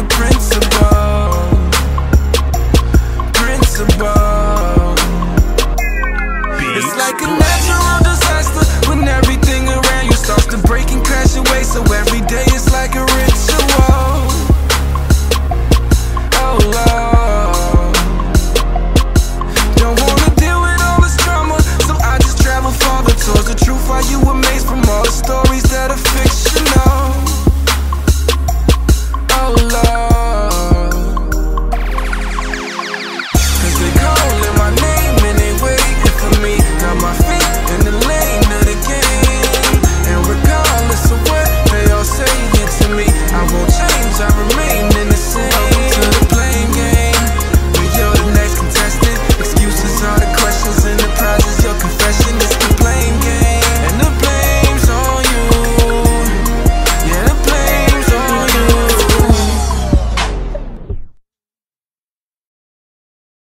the principle. Principle. It's like a natural disaster When everything around you starts to break and crash away. So every day